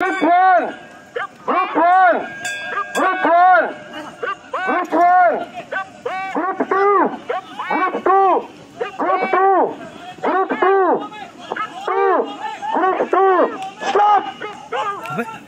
Group one. Group one. Group one. Group one. Group two. Group two. Group two. Group two. Two. Group two. Stop.